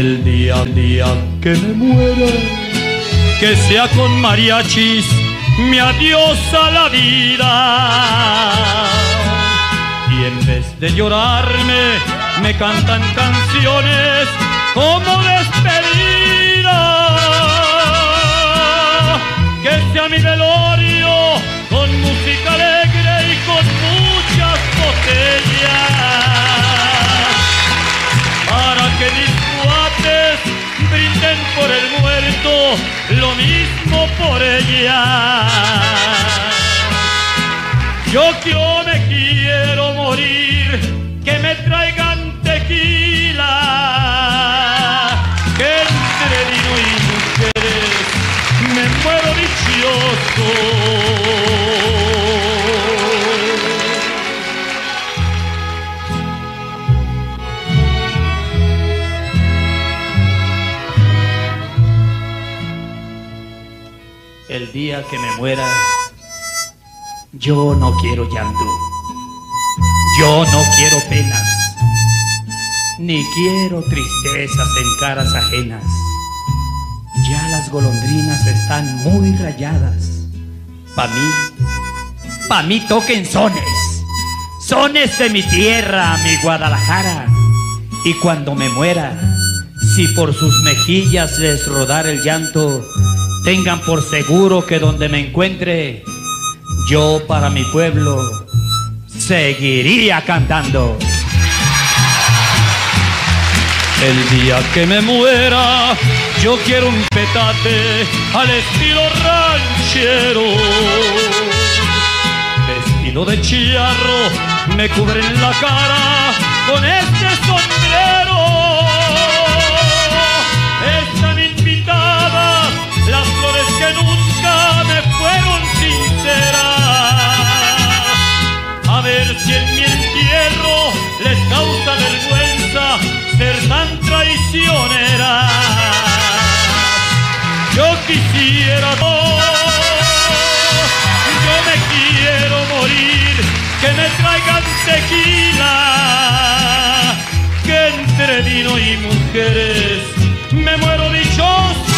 El día, día que me muera, que sea con mariachis mi adiós a la vida. Y en vez de llorarme, me cantan canciones como despedida. Que sea mi velorio con música alegre y con muchas botellas. Por el muerto lo mismo por ella. Yo que me quiero morir, que me traigan tequila, que entre vino y mujeres me muero dichoso. Día que me muera, yo no quiero llanto, yo no quiero penas, ni quiero tristezas en caras ajenas. Ya las golondrinas están muy rayadas. Pa' mí, pa' mí toquen sones, sones de mi tierra, mi Guadalajara. Y cuando me muera, si por sus mejillas les rodar el llanto, tengan por seguro que donde me encuentre, yo para mi pueblo seguiría cantando. El día que me muera, yo quiero un petate al estilo ranchero. Vestido de chiarro, me cubren la cara con este sombrero. Fueron sinceras. A ver si en mi entierro les causa vergüenza ser tan traicionera. Yo quisiera yo me quiero morir, que me traigan tequila, que entre vino y mujeres me muero dichoso.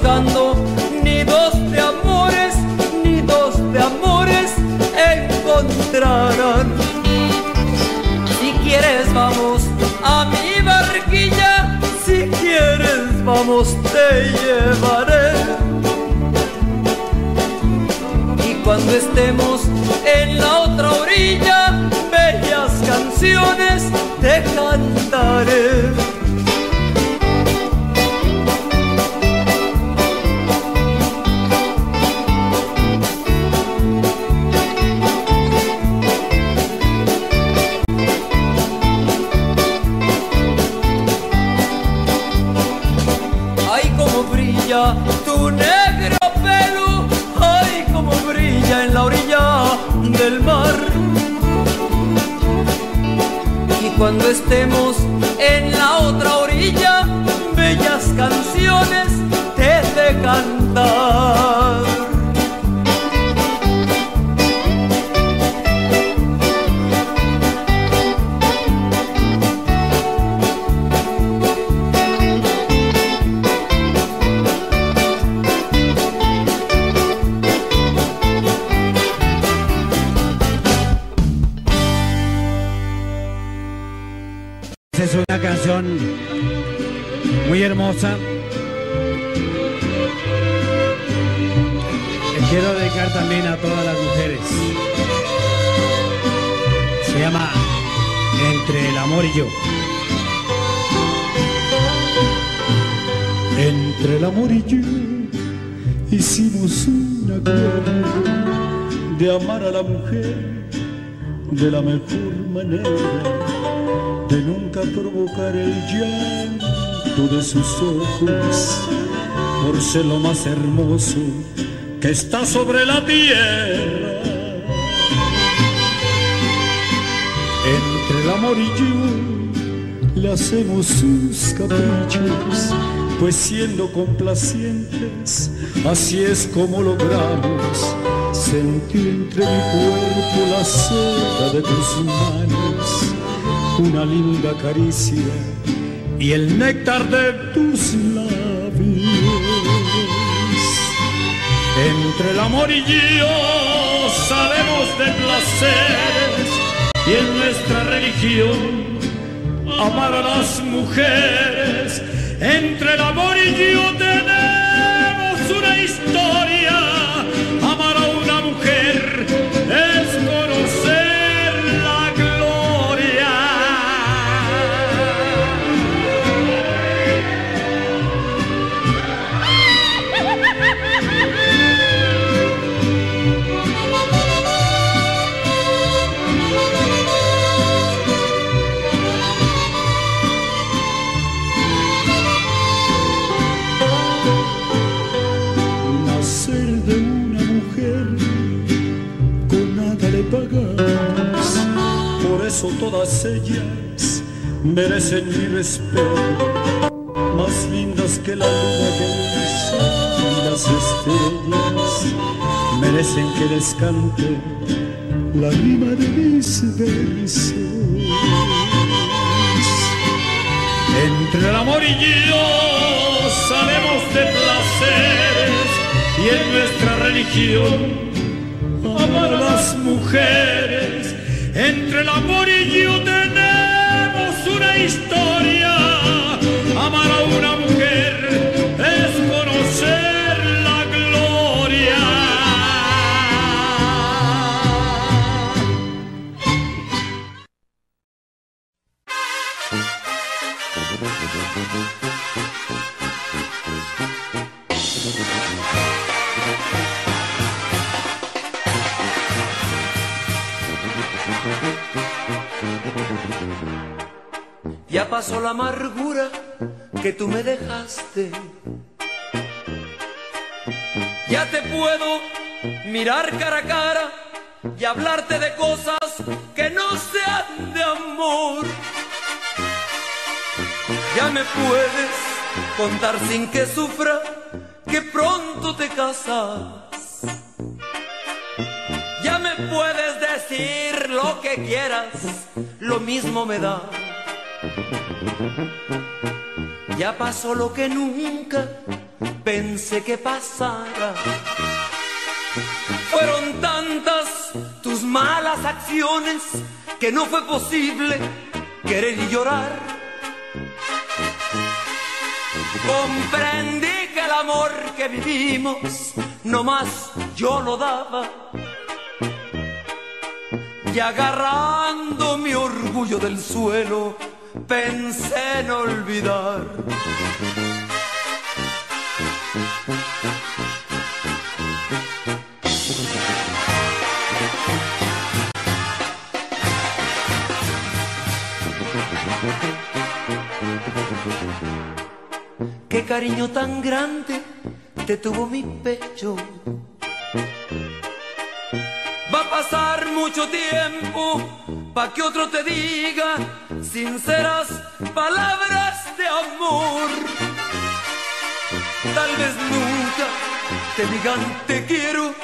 Buscando nidos de amores, nidos de amores encontrarán. Si quieres vamos a mi barquilla, si quieres vamos te llevaré. Y cuando estemos en la otra orilla, bellas canciones te cantaré. Ser lo más hermoso que está sobre la tierra. Entre el amor y yo le hacemos sus caprichos, pues siendo complacientes, así es como logramos sentir entre mi cuerpo la seda de tus manos, una linda caricia y el néctar de tus labios. Entre el amor y yo sabemos de placeres y en nuestra religión amar a las mujeres. Entre el amor y yo tenemos una historia todas ellas merecen mi respeto, más lindas que la luna que y las estrellas merecen que les cante la rima de mis versos. Entre el amor y yo sabemos de placeres y en nuestra religión amar a las mujeres entre el amor y yo tenemos una historia. La amargura que tú me dejaste. Ya te puedo mirar cara a cara y hablarte de cosas que no sean de amor. Ya me puedes contar sin que sufra que pronto te casas. Ya me puedes decir lo que quieras, lo mismo me da. Ya pasó lo que nunca pensé que pasara. Fueron tantas tus malas acciones que no fue posible querer y llorar. Comprendí que el amor que vivimos no más yo lo daba. Y agarrando mi orgullo del suelo, pensé en olvidar. Qué cariño tan grande te tuvo mi pecho. A pasar mucho tiempo pa' que otro te diga sinceras palabras de amor. Tal vez nunca te digan te quiero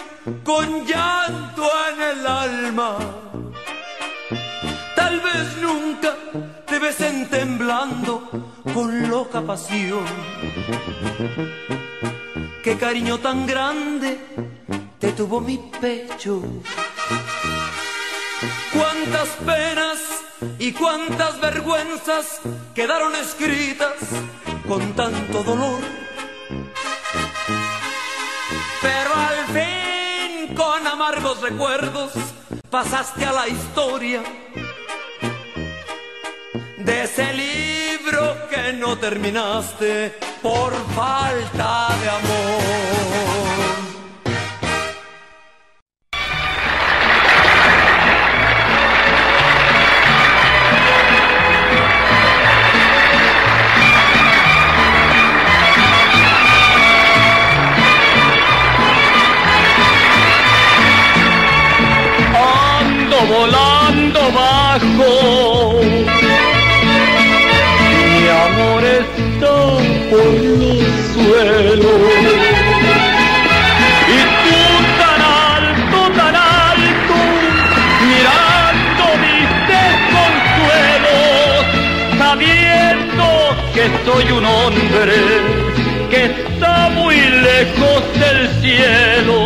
con llanto en el alma. Tal vez nunca te besen temblando con loca pasión. Qué cariño tan grande te tuvo mi pecho. Cuántas penas y cuántas vergüenzas quedaron escritas con tanto dolor. Pero al fin, con amargos recuerdos, pasaste a la historia de ese libro que no terminaste por falta de amor. volando, bajo. Mi amor está por los suelos. Y tú tan alto, tan alto, mirando mis desconsuelos, sabiendo que soy un hombre que está muy lejos del cielo.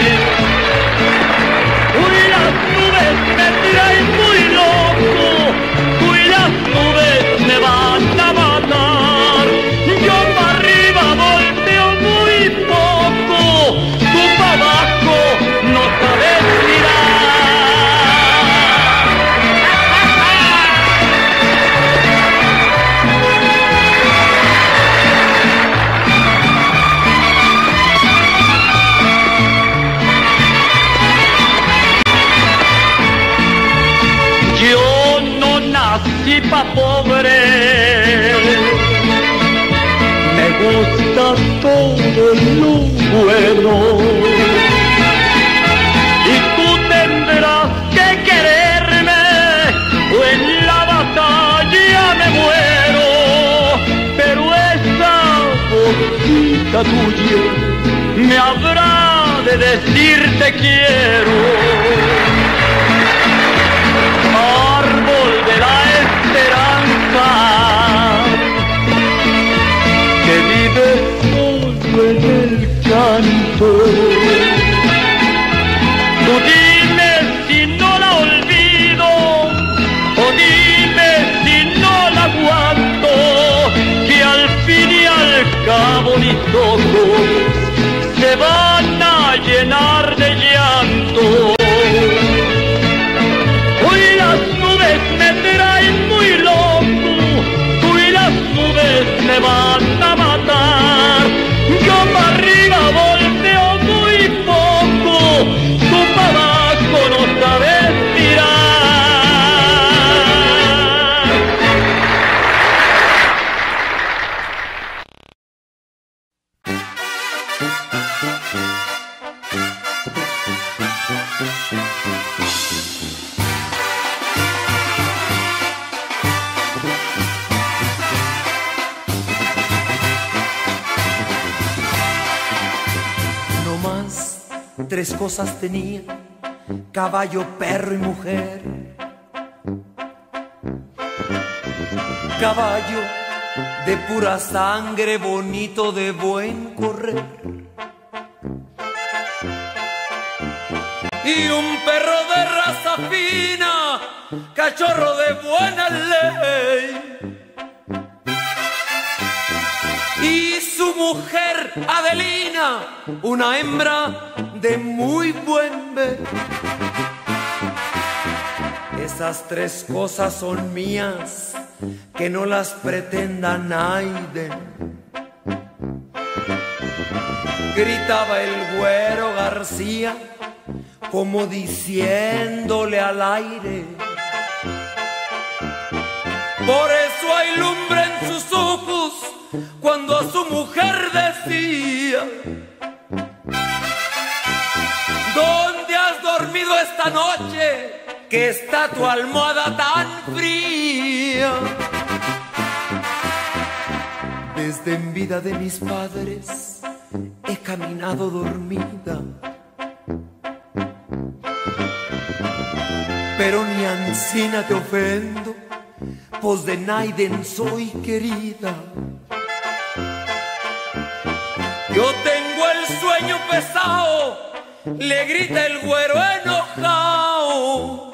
decirte quiero. Cosas tenía, caballo, perro y mujer. Caballo de pura sangre, bonito de buen correr. Y un perro de raza fina, cachorro de buena ley. Y su mujer Adelina, una hembra de muy buen ver. Esas tres cosas son mías, que no las pretenda nadie. Gritaba el güero García, como diciéndole al aire. Por eso hay lumbre en sus ojos cuando a su mujer decía, esta noche que está tu almohada tan fría? Desde en vida de mis padres he caminado dormida. Pero ni ansina te ofendo, pues de Naiden soy querida. Yo tengo el sueño pesado, le grita el güero enojado.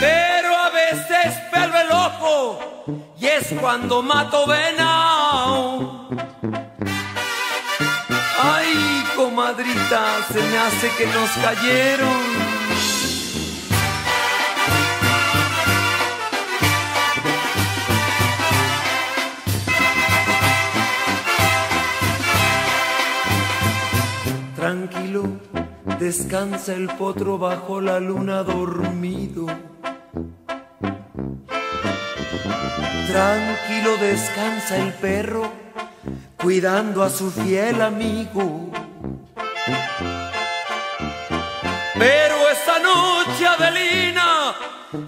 Pero a veces pelvo el ojo y es cuando mato venao. Ay, comadrita, se me hace que nos cayeron Tranquilo, descansa el potro bajo la luna dormido. Tranquilo descansa el perro, cuidando a su fiel amigo. Pero esa noche Adelina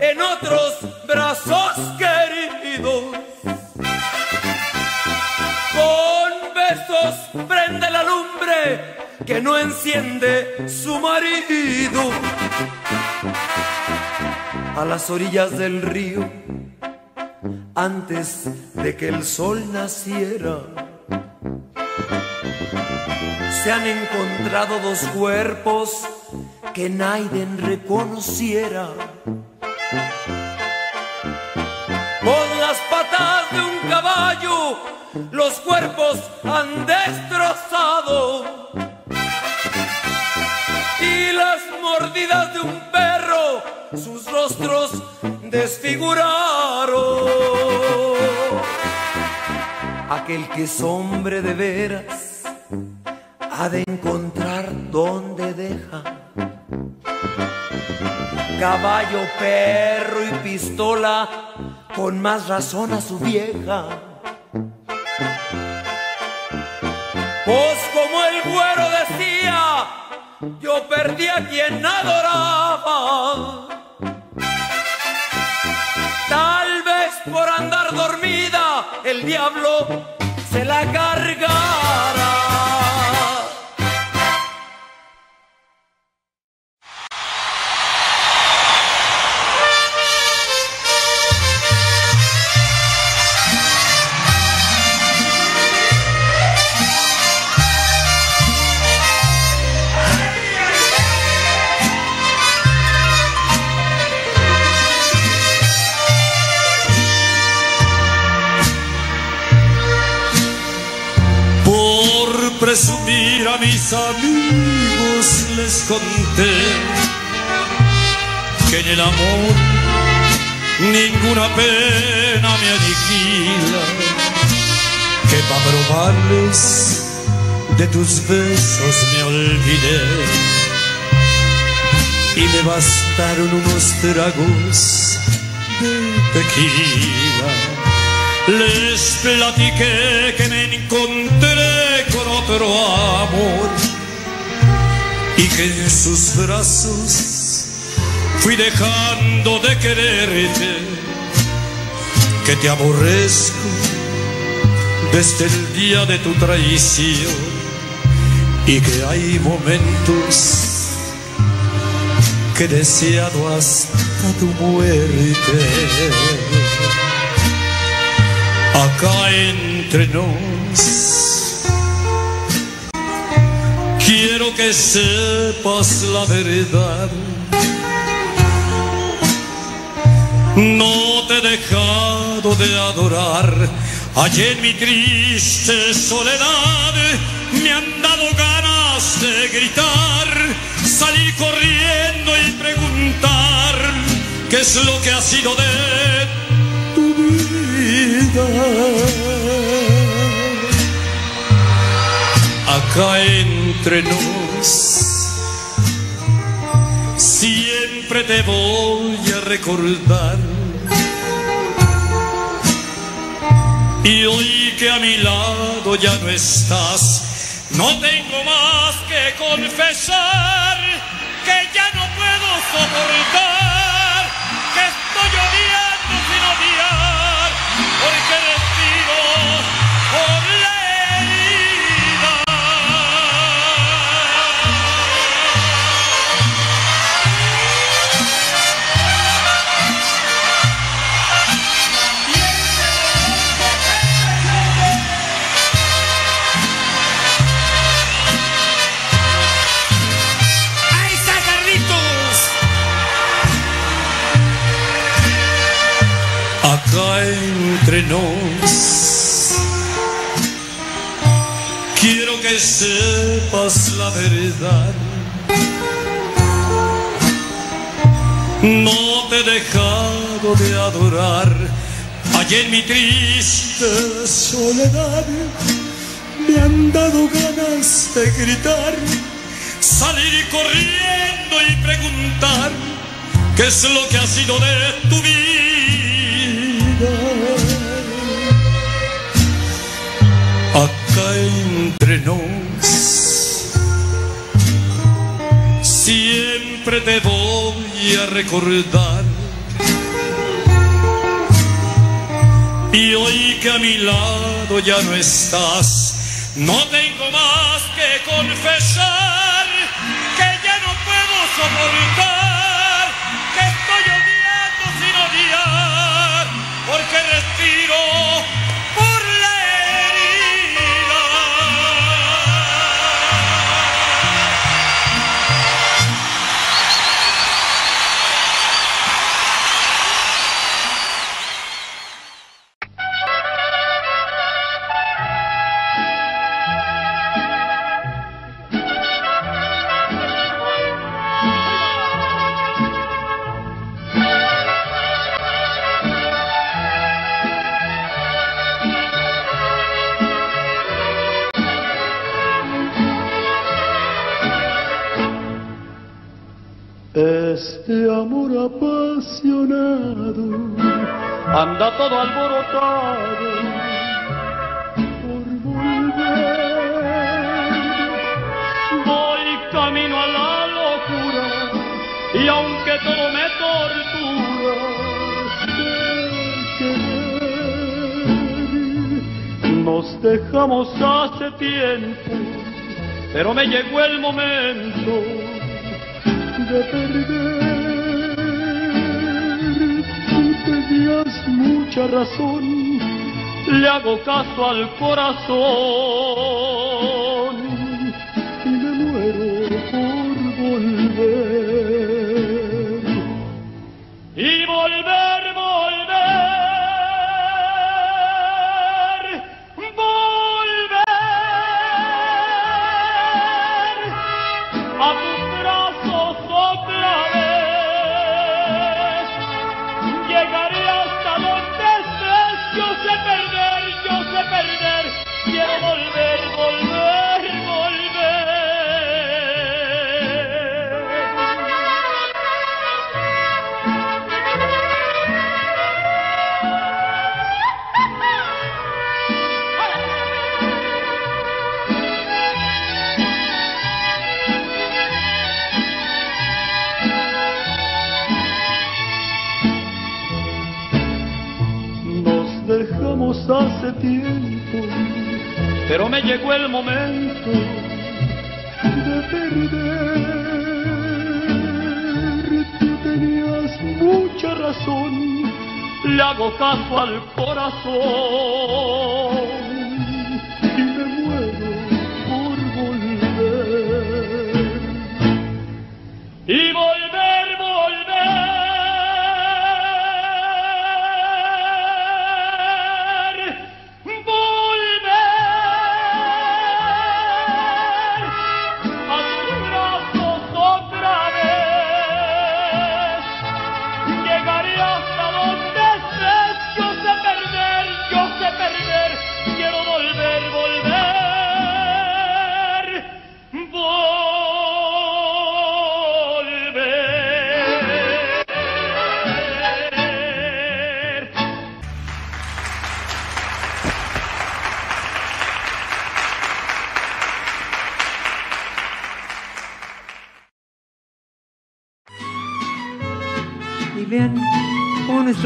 en otros brazos queridos. Con besos prende la lumbre que no enciende su marido. A las orillas del río, antes de que el sol naciera, se han encontrado dos cuerpos que Naiden reconociera. Con las patas de un caballo, los cuerpos han destrozado. Y las mordidas de un perro, sus rostros desfiguraron. Aquel que es hombre de veras ha de encontrar donde deja caballo, perro y pistola, con más razón a su vieja. Pues como el güero decía, yo perdí a quien adoraba. Tal vez por andar dormida, el diablo se la cargará. Mis amigos les conté que en el amor ninguna pena me aniquila, que para probarles de tus besos me olvidé y me bastaron unos tragos de tequila. Les platiqué que me encontré con otro amor. Y que en sus brazos fui dejando de quererte, que te aborrezco desde el día de tu traición. Y que hay momentos que deseado hasta tu muerte. Acá entre nos. Quiero que sepas la verdad. No te he dejado de adorar. En mi triste soledad me han dado ganas de gritar, salir corriendo y preguntar qué es lo que ha sido de tu vida. Entre nos, siempre te voy a recordar. Y hoy que a mi lado ya no estás, no tengo más que confesar que ya no puedo soportar, entre nos. Quiero que sepas la verdad. No te he dejado de adorar. Allí en mi triste soledad me han dado ganas de gritar, salir corriendo y preguntar qué es lo que ha sido de tu vida. Nos. Siempre te voy a recordar. Y hoy que a mi lado ya no estás, no tengo más que confesar que ya no puedo soportar, dejamos hace tiempo, pero me llegó el momento de perder. Tú tenías mucha razón, le hago caso al corazón.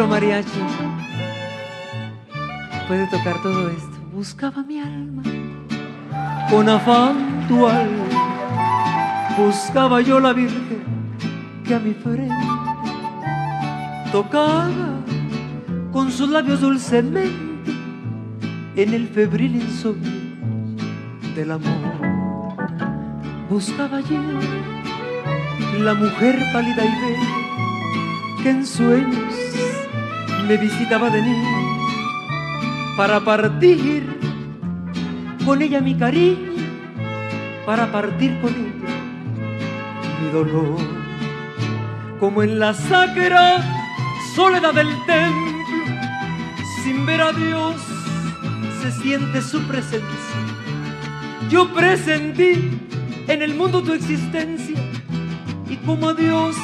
Mariachi puede tocar todo esto. Buscaba mi alma con afán dual. Buscaba yo la Virgen que a mi frente tocaba con sus labios dulcemente en el febril insomnio del amor. Buscaba yo la mujer pálida y bella que en sueños me visitaba de niño para partir con ella mi cariño, para partir con ella mi dolor. Como en la sacra soledad del templo, sin ver a Dios, se siente su presencia. Yo presentí en el mundo tu existencia y como a Dios,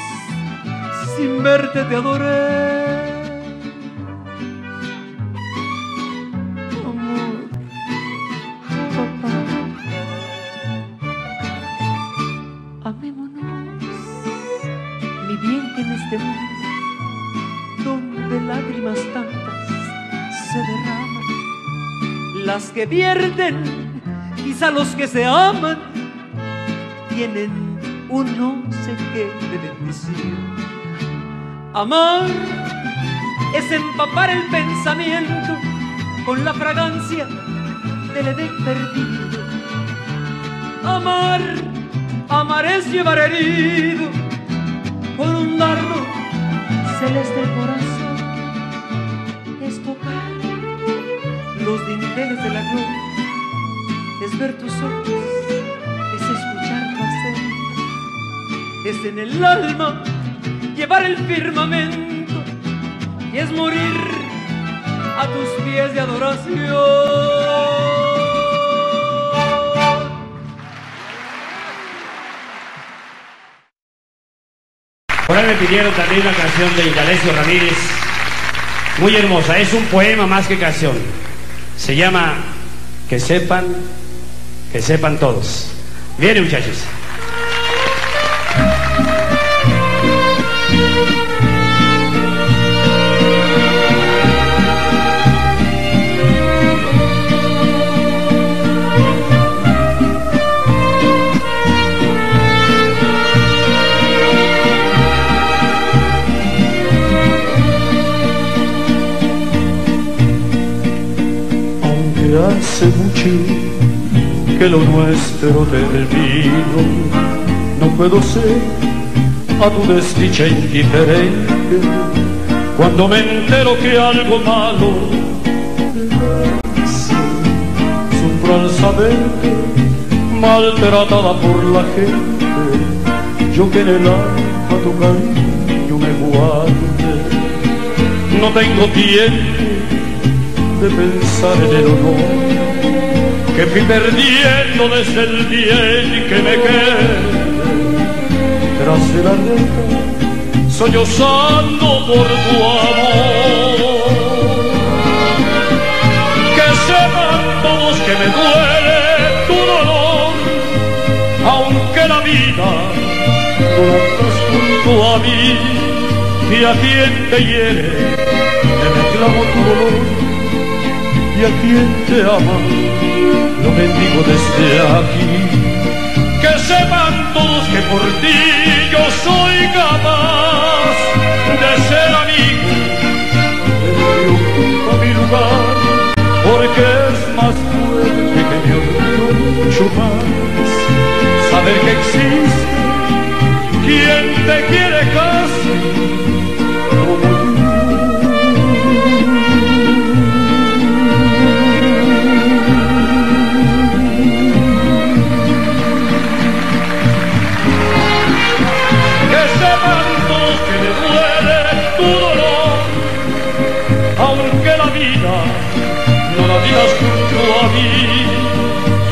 sin verte te adoré. Amor, papá, amémonos, mi bien que en este mundo, donde lágrimas tantas se derraman, las que pierden, quizá los que se aman, tienen un no sé qué de bendición Amar es empapar el pensamiento con la fragancia del Edén perdido. Amar, amar es llevar herido con un dardo celeste el corazón. Es tocar los dinteles de la gloria, es ver tus ojos, es escuchar tu acento, es en el alma llevar el firmamento y es morir a tus pies de adoración. Por ahí me pidieron también una canción de Indalecio Ramírez, muy hermosa, es un poema más que canción. Se llama Que sepan, que sepan todos. Viene muchachos. Hace mucho que lo nuestro terminó, no puedo ser a tu desdicha indiferente cuando me entero que algo malo. Sufro al saber que maltratada por la gente, yo que en el alma tu cariño me guarde, no tengo tiempo de pensar en el honor que fui perdiendo desde el día en que me quedé tras el arreto sollozando por tu amor. Que sepan todos que me duele tu dolor, aunque la vida no la junto a mí y a quien te hiere te reclamo tu dolor y a quien te ama lo bendigo desde aquí. Que sepan todos que por ti yo soy capaz de ser amigo, de ocupa mi lugar, porque es más fuerte que mi orgullo mucho más. Saber que existe quien te quiere casi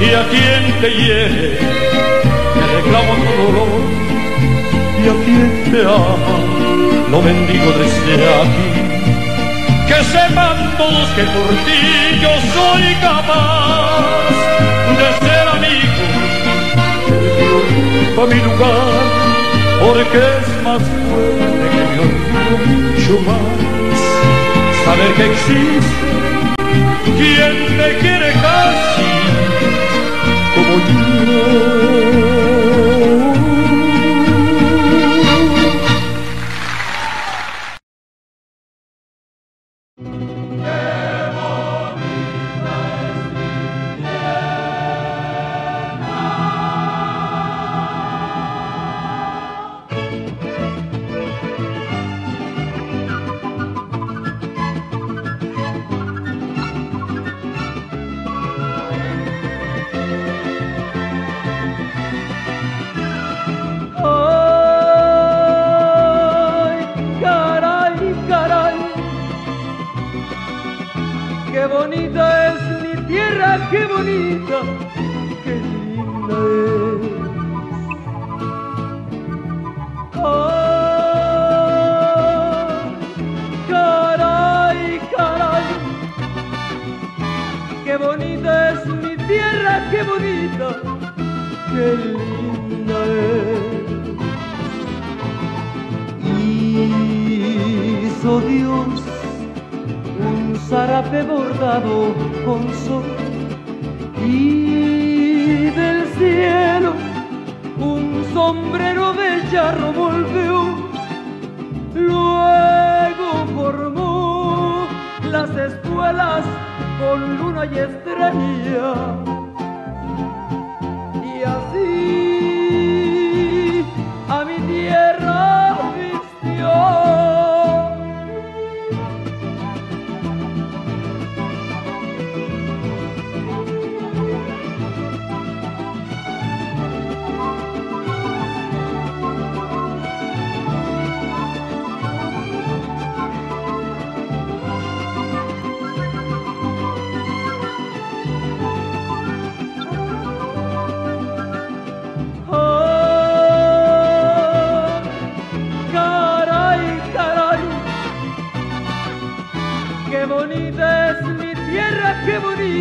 y a quien te hiere, te reclamo tu dolor, y a quien te ama, lo bendigo desde aquí. Que sepan todos que por ti yo soy capaz de ser amigo, ocupa mi lugar porque es más fuerte que mi orgullo mucho más saber que existe quien me quiere casi como yo.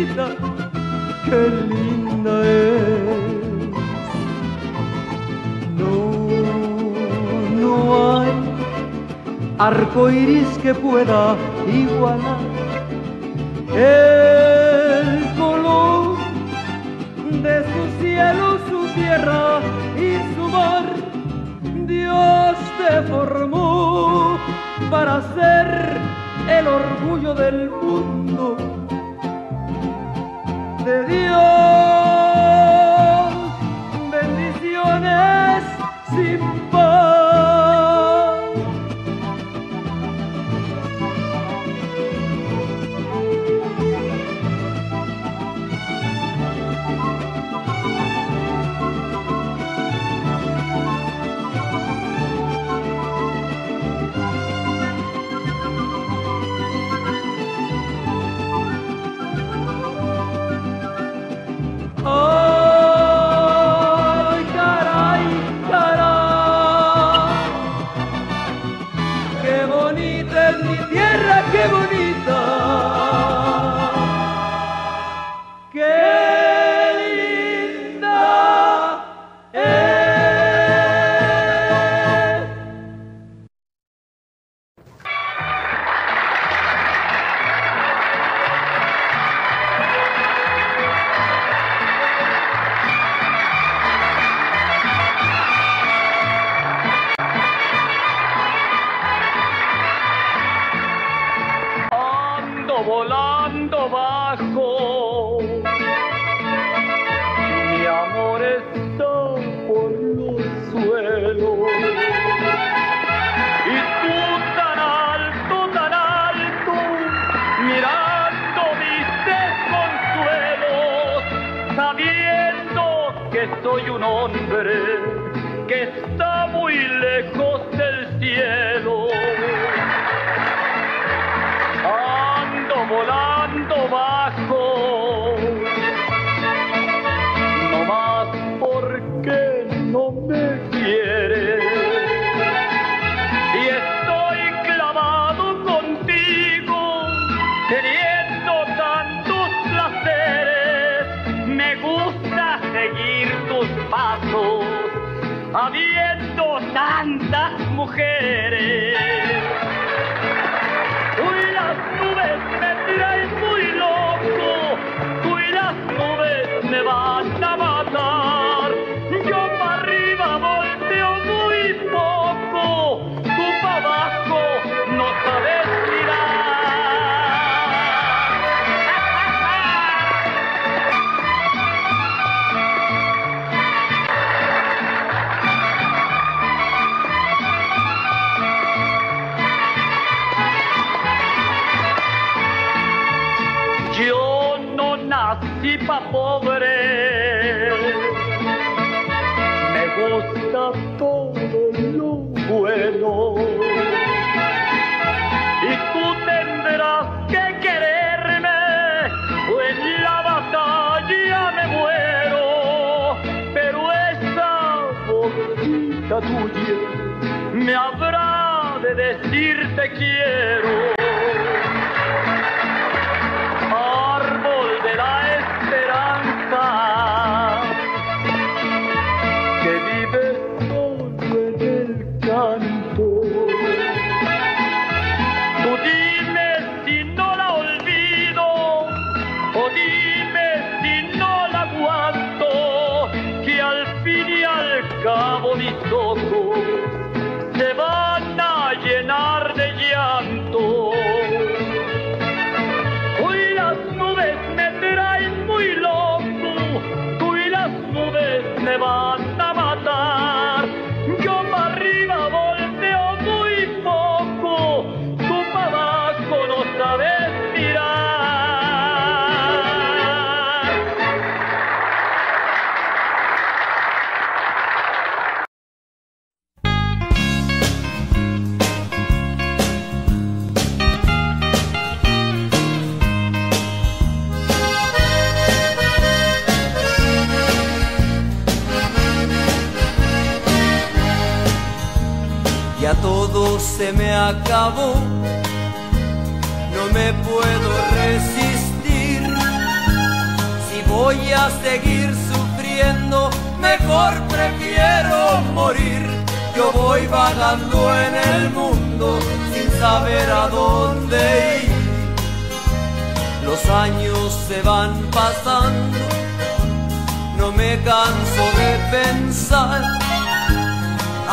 vida, qué linda es. No, no hay arco iris que pueda igualar el color de su cielo, su tierra y su mar. Dios te formó para ser el orgullo del 六。la tipa pobre. Me gusta todo lo bueno. Y tú tendrás que quererme, o en la batalla me muero. Pero esa boquita tuya me habrá de decir te quiero. Se me acabó, no me puedo resistir. Si voy a seguir sufriendo, mejor prefiero morir. Yo voy vagando en el mundo sin saber a dónde ir. Los años se van pasando, no me canso de pensar.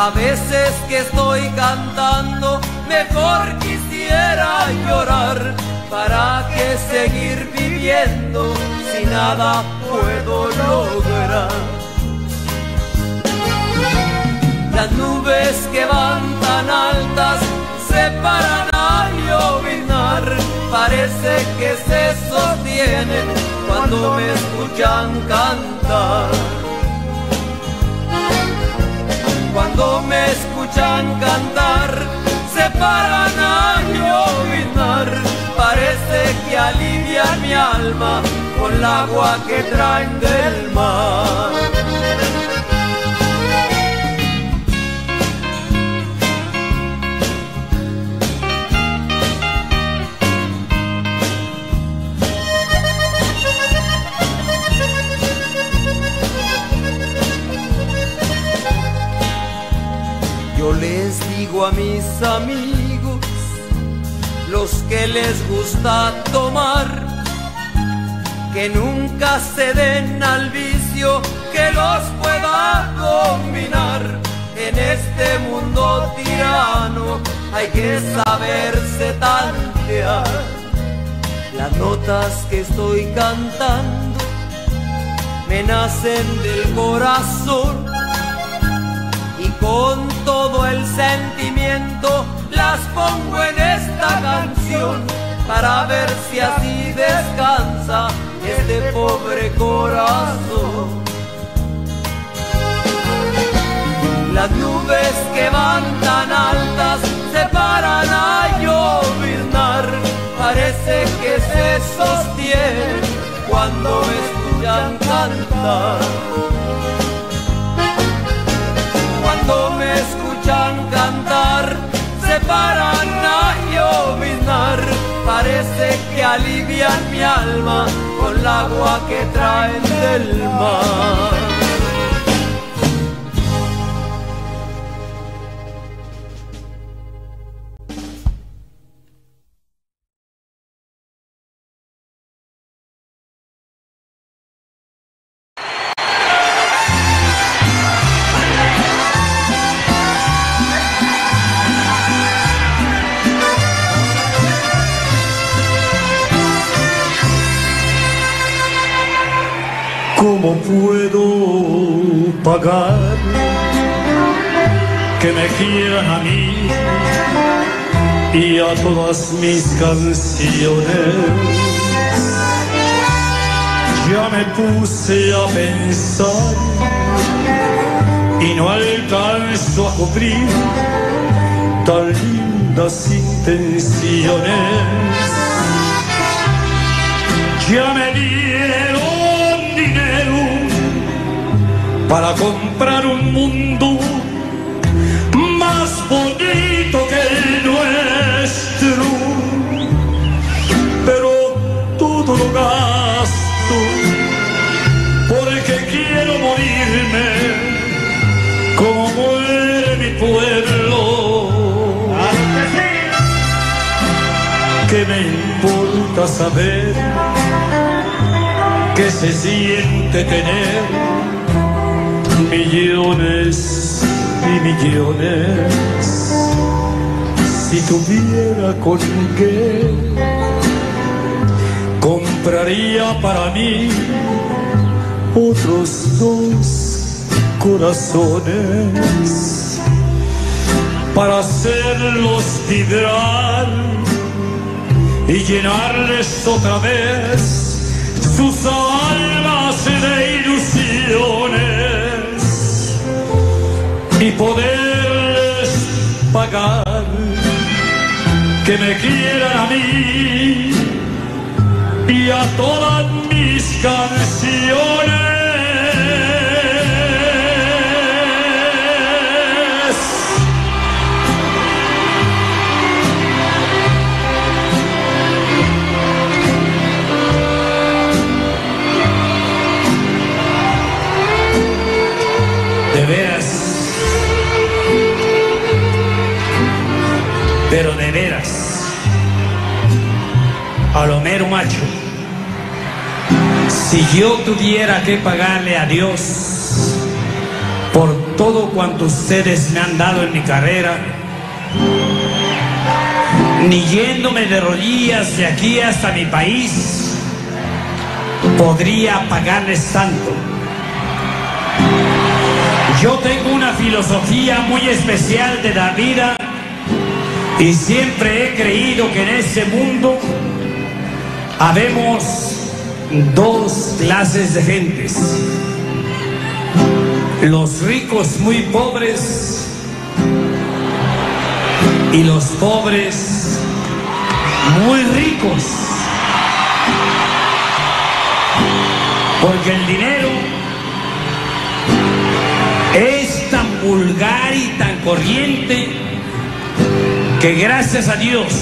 A veces que estoy cantando, mejor quisiera llorar. ¿Para que seguir viviendo si nada puedo lograr? Las nubes que van tan altas se paran a llovinar, parece que se sostienen cuando me escuchan cantar. Cuando me escuchan cantar, se paran a llovinar, parece que alivia mi alma con el agua que traen del mar. A mis amigos, los que les gusta tomar, que nunca se den al vicio que los pueda dominar. En este mundo tirano hay que saberse tantear. Las notas que estoy cantando me nacen del corazón y con todo el sentimiento las pongo en esta canción para ver si así descansa este pobre corazón. Las nubes que van tan altas se paran a lloviznar, parece que se sostienen cuando escuchan cantar. Escuchan cantar, se paran a lloviznar. Parece que alivian mi alma con el agua que traen del mar. Todas mis canciones? Ya me puse a pensar y no alcanzo a cubrir tan lindas intenciones. Ya me dieron dinero para comprar un mundo saber qué se siente tener millones y millones? Si tuviera con qué, compraría para mí otros dos corazones para hacerlos vibrar y llenarles otra vez sus almas de ilusiones y poderles pagar que me quieran a mí y a todas mis canciones. pero de veras, a lo mero macho, si yo tuviera que pagarle a Dios por todo cuanto ustedes me han dado en mi carrera, ni yéndome de rodillas de aquí hasta mi país, podría pagarles tanto. Yo tengo una filosofía muy especial de la vida y siempre he creído que en este mundo habemos dos clases de gentes. Los ricos muy pobres y los pobres muy ricos. Porque el dinero es tan vulgar y tan corriente que gracias a Dios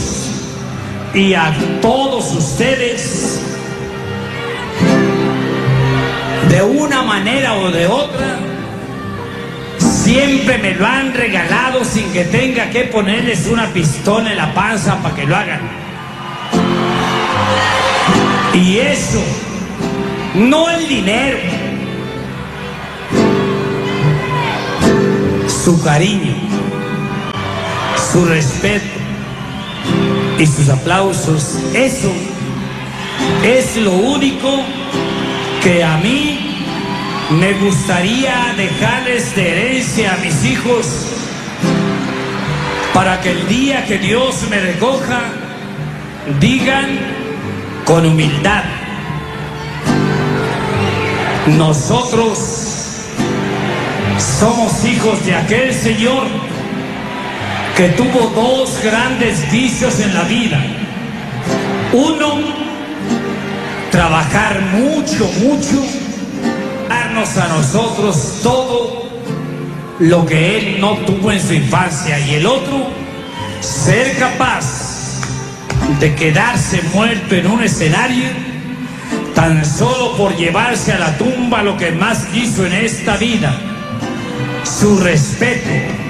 y a todos ustedes, de una manera o de otra, siempre me lo han regalado sin que tenga que ponerles una pistola en la panza para que lo hagan. Y eso, no el dinero, su cariño, su respeto y sus aplausos, eso es lo único que a mí me gustaría dejarles de herencia a mis hijos para que el día que Dios me recoja digan con humildad, nosotros somos hijos de aquel Señor que tuvo dos grandes vicios en la vida. Uno, trabajar mucho, mucho, darnos a nosotros todo lo que él no tuvo en su infancia. Y el otro, ser capaz de quedarse muerto en un escenario tan solo por llevarse a la tumba lo que más quiso en esta vida, su respeto,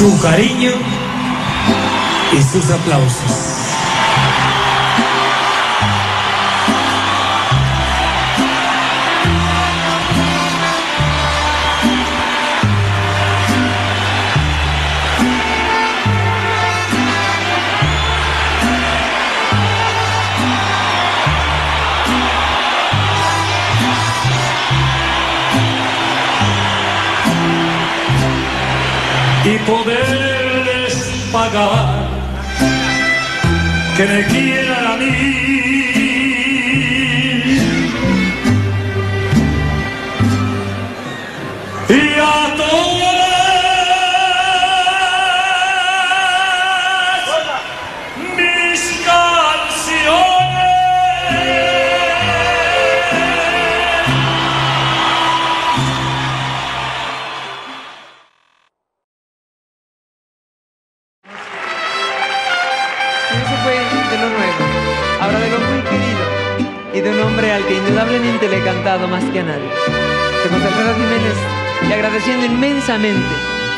su cariño y sus aplausos. Y poderles pagar que me quieran a mí.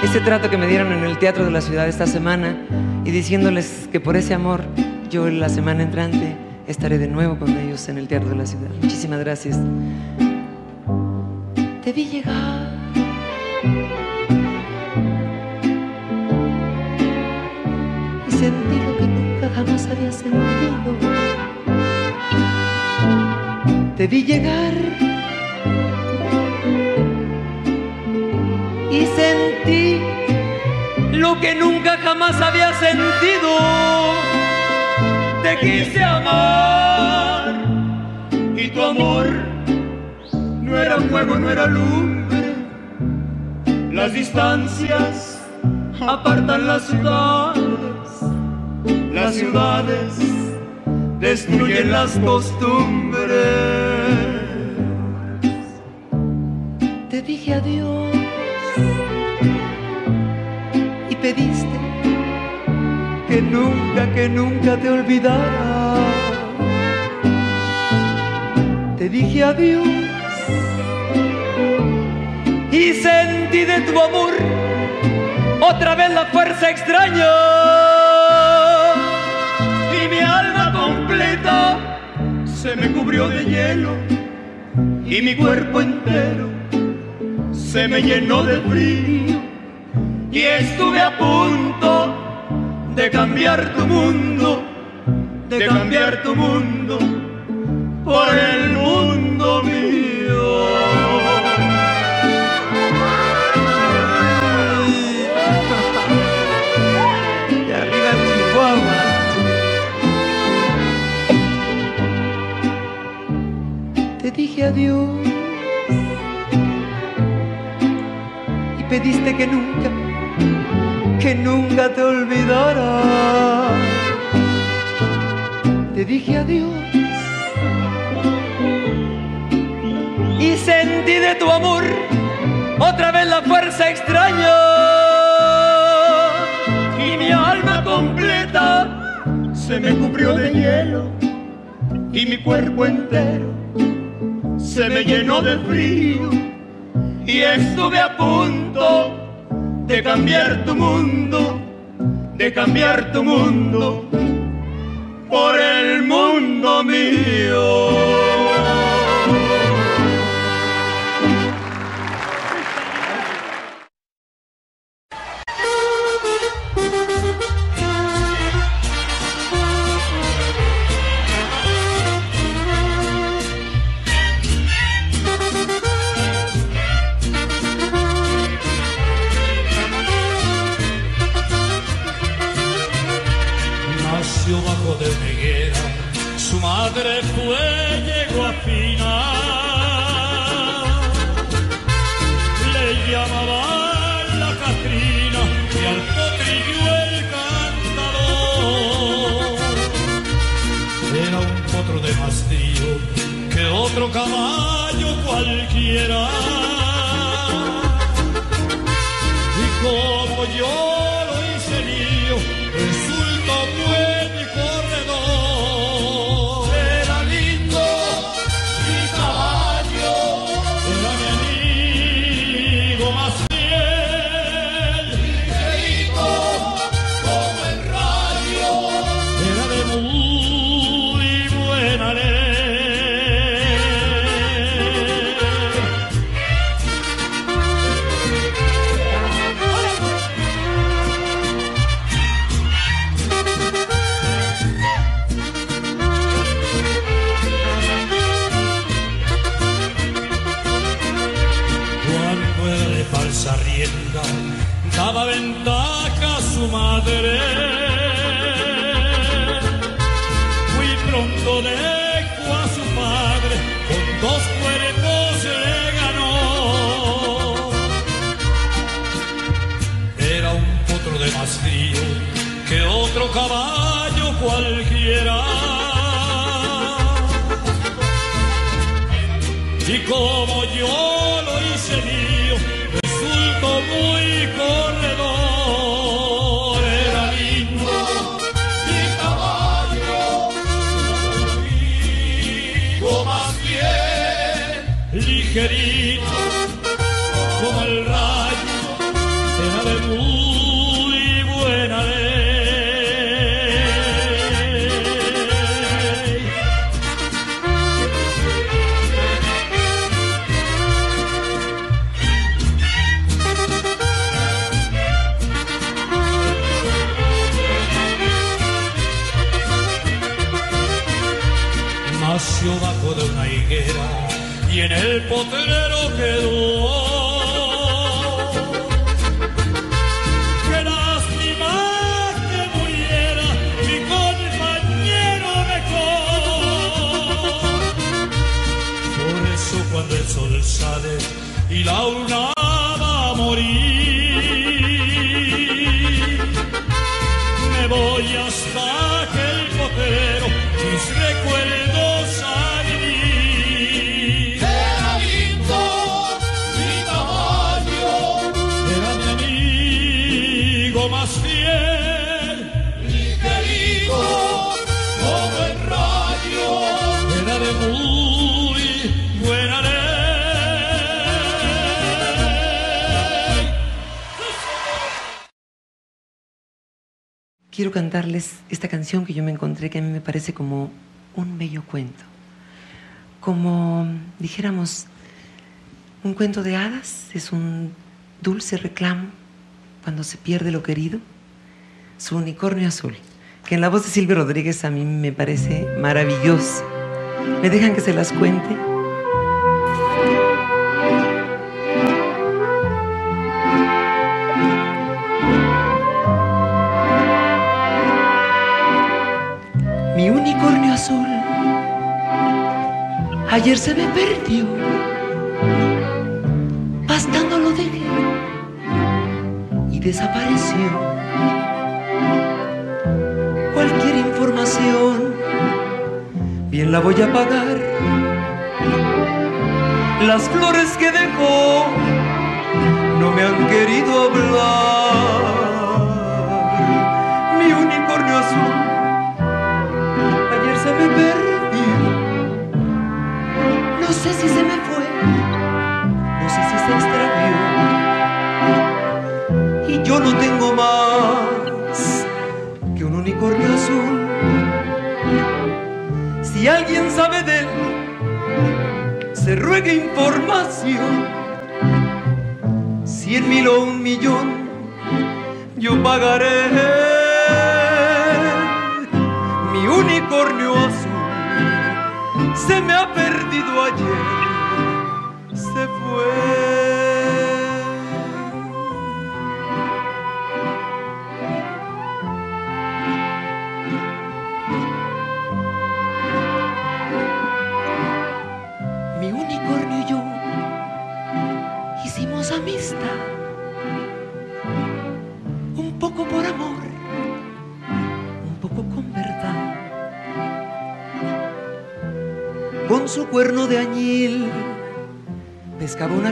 Ese trato que me dieron en el Teatro de la Ciudad esta semana. Y diciéndoles que por ese amor, yo la semana entrante estaré de nuevo con ellos en el Teatro de la Ciudad. Muchísimas gracias. Te vi llegar. y sentí lo que nunca jamás había sentido. Te vi llegar y sentí lo que nunca jamás había sentido. Te quise amar y tu amor no era fuego, no era lumbre. Las distancias apartan las ciudades, las ciudades destruyen las costumbres. Te dije adiós y pediste que nunca, que nunca te olvidara. Te dije adiós y sentí de tu amor otra vez la fuerza extraña y mi alma completa se me cubrió de hielo y mi cuerpo entero se me llenó de frío y estuve a punto de cambiar tu mundo, de cambiar tu mundo por el mundo mío. De arriba Chihuahua. Te dije adiós pediste que nunca, que nunca te olvidara. Te dije adiós y sentí de tu amor otra vez la fuerza extraña y mi alma completa se me cubrió de hielo y mi cuerpo entero se me llenó de frío y estuve a punto de cambiar tu mundo, de cambiar tu mundo por el mundo mío. caballo cualquiera. cantarles esta canción que yo me encontré que a mí me parece como un bello cuento. Como dijéramos, un cuento de hadas es un dulce reclamo cuando se pierde lo querido, su unicornio azul, que en la voz de Silvia Rodríguez a mí me parece maravilloso. ¿Me dejan que se las cuente? Ayer se me perdió, pastando lo dejé y desapareció. Cualquier información, bien la voy a pagar. Las flores que dejó no me han querido hablar. Si se me fue, no sé si se extravió. Y yo no tengo más que un unicornio azul. Si alguien sabe de él, se ruegue información. Cien mil o un millón, yo pagaré mi unicornio azul se me ha perdido ayer, se fue.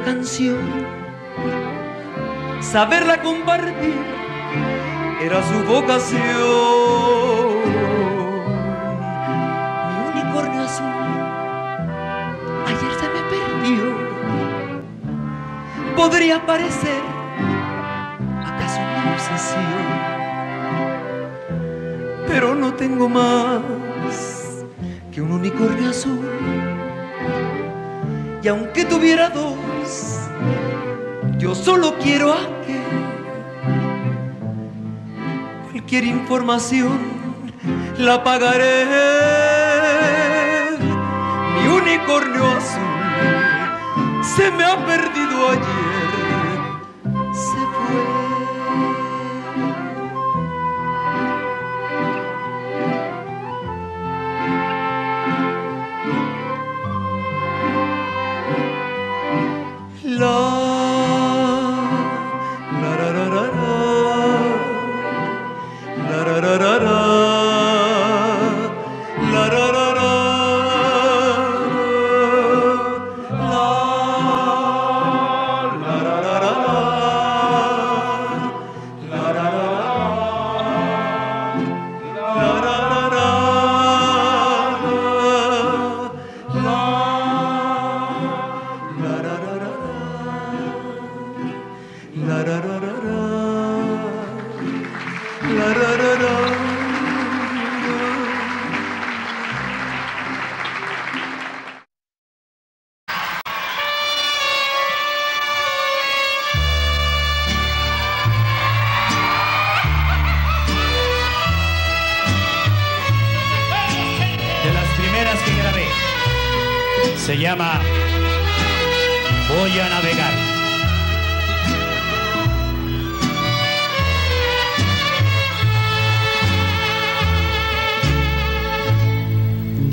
Canción. Saberla compartir era su vocación. Mi unicornio azul ayer se me perdió. Podría parecer acaso una obsesión, pero no tengo más que un unicornio azul. Y aunque tuviera dos, yo solo quiero aquel. Cualquier información la pagaré. Mi unicornio azul se me ha perdido ayer.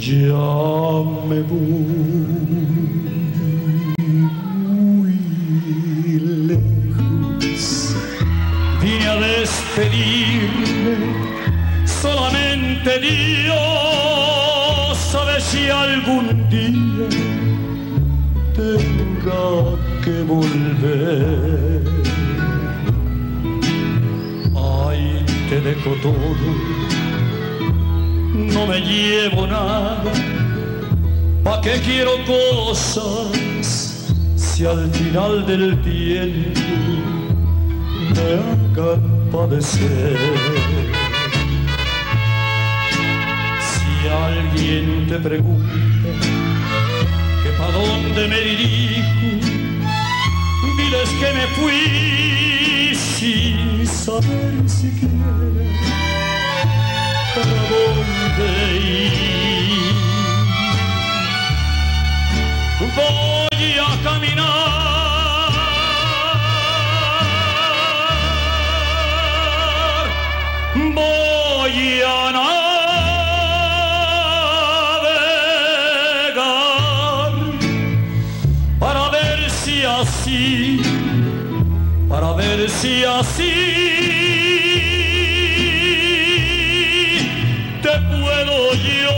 Ya me voy muy lejos. Vine a despedirme, solamente Dios sabe si algún día Tenga que volver. Ay, te dejo todo, no me llevo nada. ¿Pa' qué quiero cosas si al final del tiempo me hagan padecer? Si alguien te pregunta pa' dónde me dirijo. Diles que me fui sin saber siquiera para dónde Voy a caminar, voy a navegar para ver si así, para ver si así yo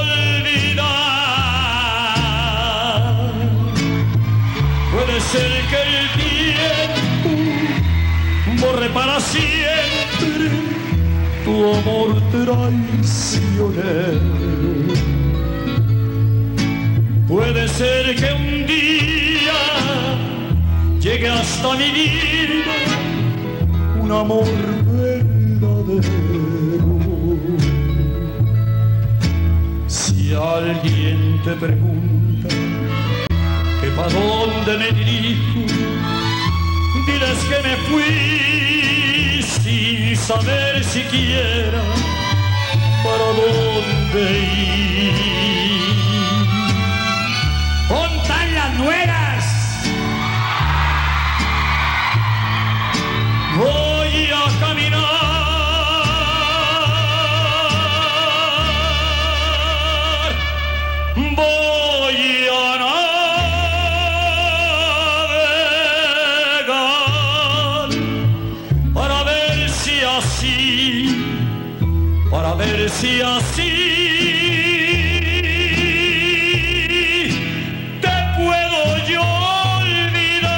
olvidar. Puede ser que el tiempo borre para siempre tu amor traicionero. Puede ser que un día llegue hasta mi vida un amor verdadero. Alguien te pregunta que pa' dónde me dirijo, diles que me fui sin saber siquiera para dónde ir. ¡Pontan las nueras! Ver si así te puedo yo olvidar.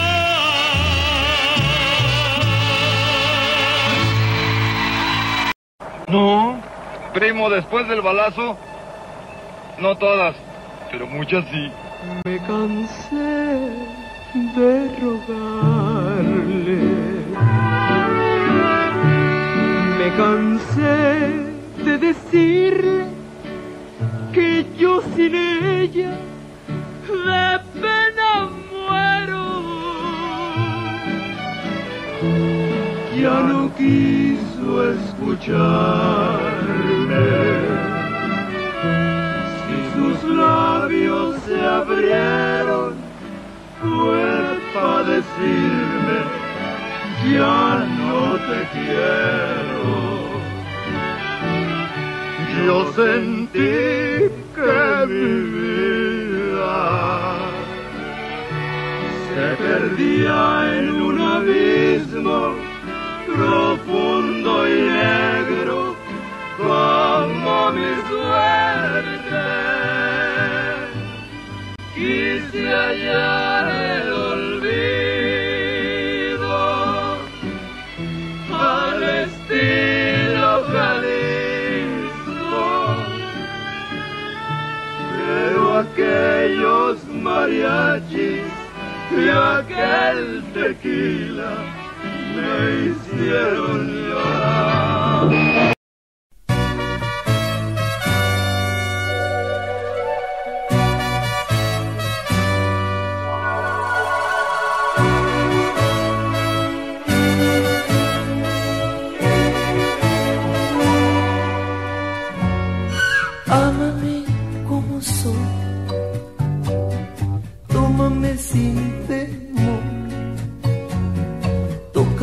No, primo, después del balazo, no todas, pero muchas sí. Me cansé de rogarle. Me cansé de decirle que yo sin ella de pena muero. Ya no quiso escucharme. Si sus labios se abrieron, fue para decirme, ya no te quiero. Yo sentí que mi vida se perdía en un abismo profundo y negro como mi suerte. Quise hallar el aquellos mariachis y aquel tequila me hicieron llorar.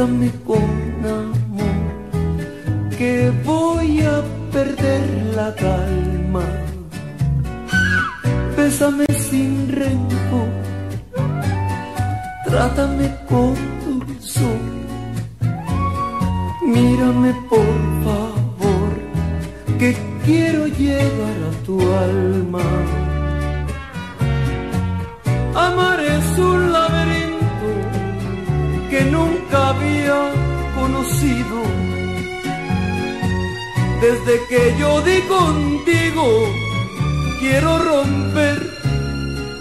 Tócame con amor, que voy a perder la calma. Bésame sin rencor, trátame con dulzor, mírame por favor que quiero llegar a tu alma. Amar es un laberinto que nunca había conocido. Desde que yo di contigo, quiero romper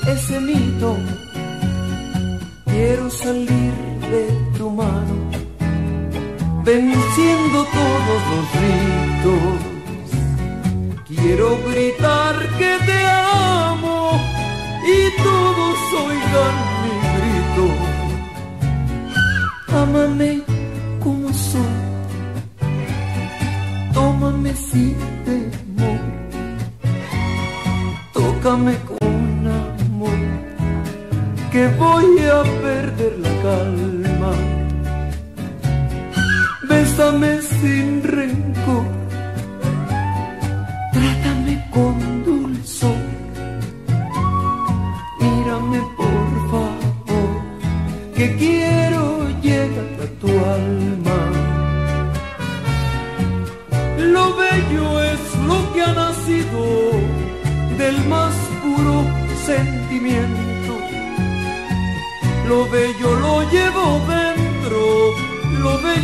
ese mito. Quiero salir de tu mano, venciendo todos los ritos. Quiero gritar que te amo y todos oigan mi grito Ámame como soy, tómame sin temor, tócame con amor, que voy a perder la calma. Bésame sin rencor.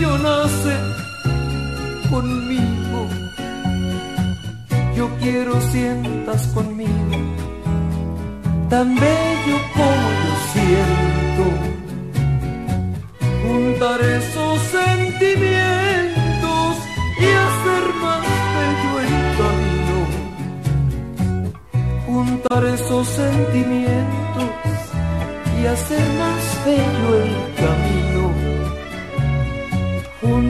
yo nace conmigo. Yo quiero sientas conmigo, tan bello como yo siento. Juntar esos sentimientos y hacer más bello el camino. Juntar esos sentimientos y hacer más bello el camino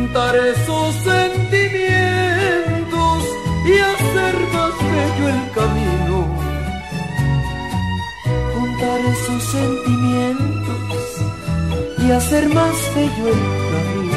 juntar esos sentimientos y hacer más bello el camino. Juntar esos sentimientos y hacer más bello el camino.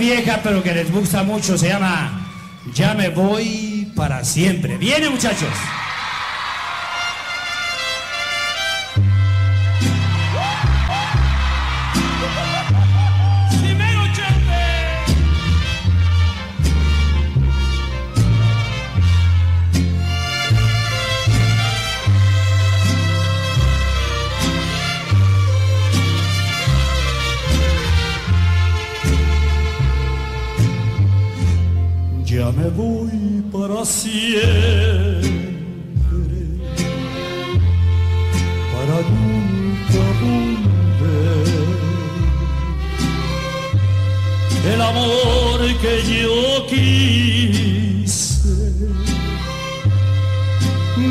vieja, pero que les gusta mucho. Se llama Ya me voy para siempre. Viene, muchachos. amor que yo quise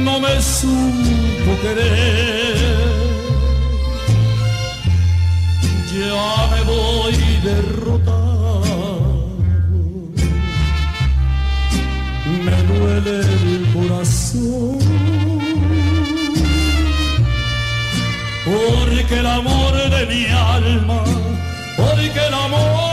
no me supo querer. Ya me voy derrotado, me duele el corazón. Porque el amor de mi alma, porque el amor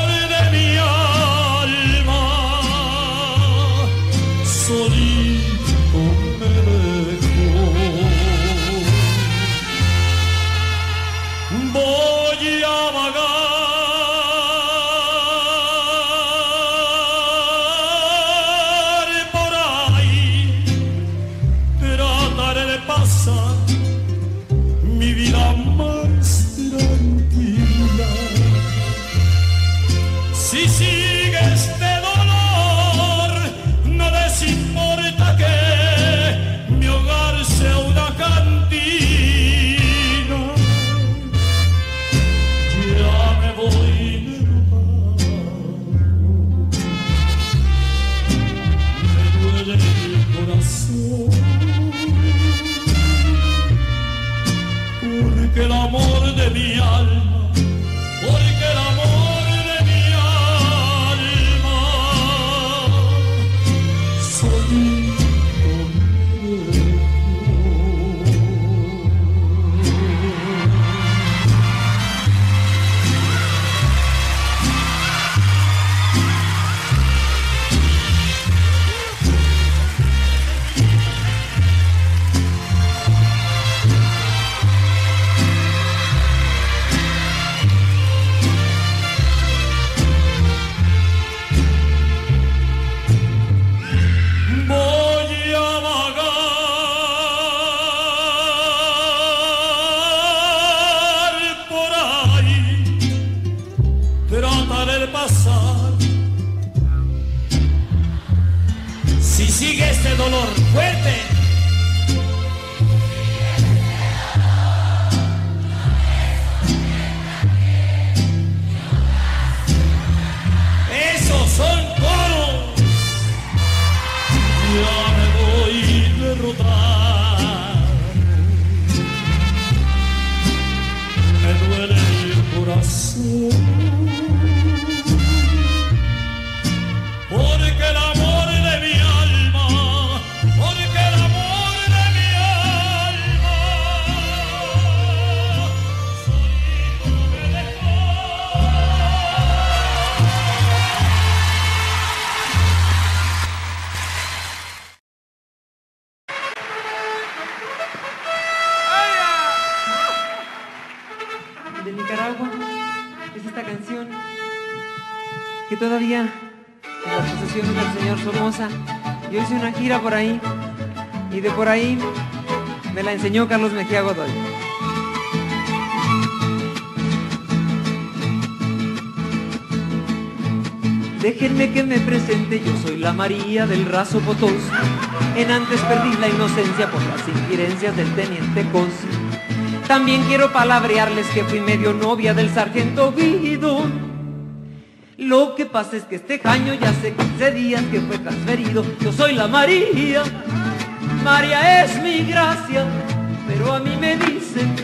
gira por ahí y de por ahí me la enseñó Carlos Mejía Godoy. Déjenme que me presente, yo soy la María del raso Potós. En antes perdí la inocencia por las injerencias del teniente Cos. También quiero palabrearles que fui medio novia del sargento Guido. Lo que pasa es que este caño ya hace 15 días que fue transferido. Yo soy la María, María es mi gracia, pero a mí me dicen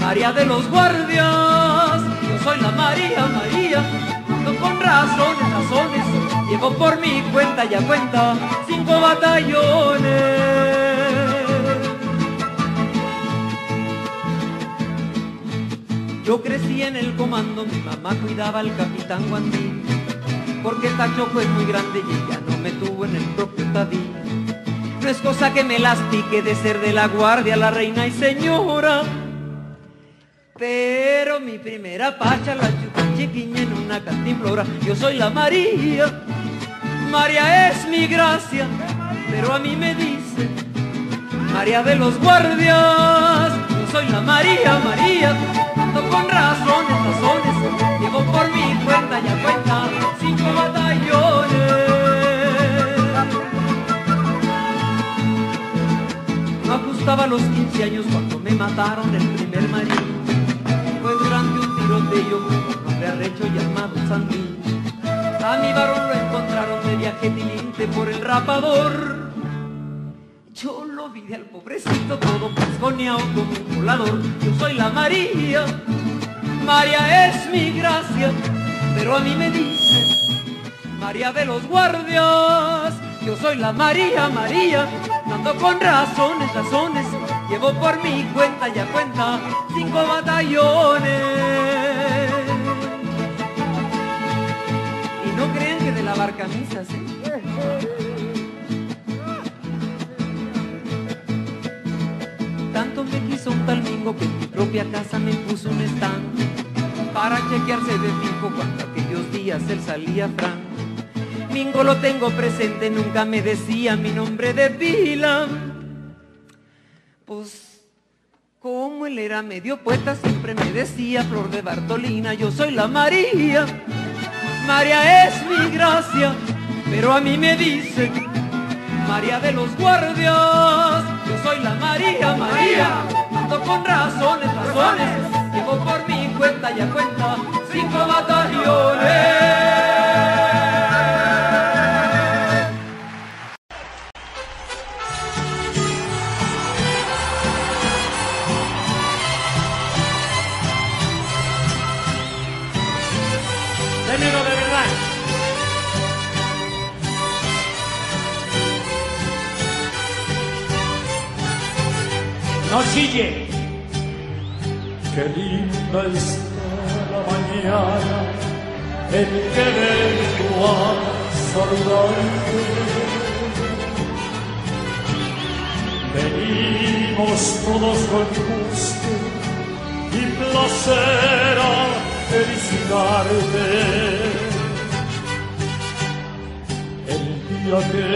María de los guardias. Yo soy la María, María, no con razones, razones. Llevo por mi cuenta ya cuenta cinco batallones. Yo crecí en el comando, mi mamá cuidaba al capitán Guandí, porque Tachoco es muy grande y ella no me tuvo en el propio Tadí. No es cosa que me las pique de ser de la guardia, la reina y señora. Pero mi primera pacha la chupé chiquiña en una cantimplora. Yo soy la María, María es mi gracia, pero a mí me dicen María de los guardias. Yo soy la María, María, con razones, razones. Llevo por mi cuenta ya cuenta cinco batallones. No ajustaba los 15 años cuando me mataron el primer marido. Fue durante un tiroteo con hombre arrecho llamado Sandín. A mi varón lo encontraron de viaje tilinte por el rapador. Yo lo vi al pobrecito todo pesconeado como un volador. Yo soy la María, María es mi gracia, pero a mí me dicen María de los guardias. Yo soy la María, María, ando con razones, razones. Llevo por mi cuenta ya cuenta cinco batallones. Y no crean que de lavar camisas, ¿eh? Tanto me quiso un tal mingo que en mi propia casa me puso un stand para chequearse de fijo cuando aquellos días él salía franco. Mingo lo tengo presente, nunca me decía mi nombre de pila. Pues, como él era medio poeta, siempre me decía Flor de Bartolina, yo soy la María. María es mi gracia, pero a mí me dicen María de los guardias. Yo soy la María, María, ando con razones, razones. Llevo por mi cuenta y a cuenta cinco batallones. No chille. Qué linda está la mañana en que vengo a saludarte. Venimos todos con gusto y placer a felicitarte. El día que